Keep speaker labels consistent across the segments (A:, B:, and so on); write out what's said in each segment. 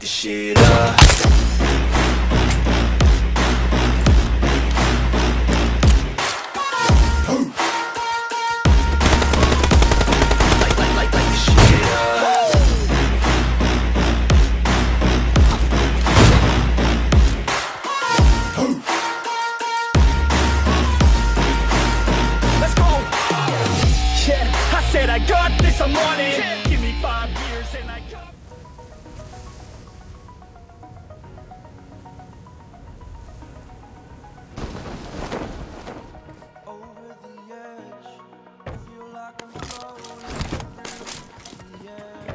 A: light the shit up.
B: I got this. I'm on it.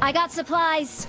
B: I got
C: supplies.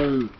C: go.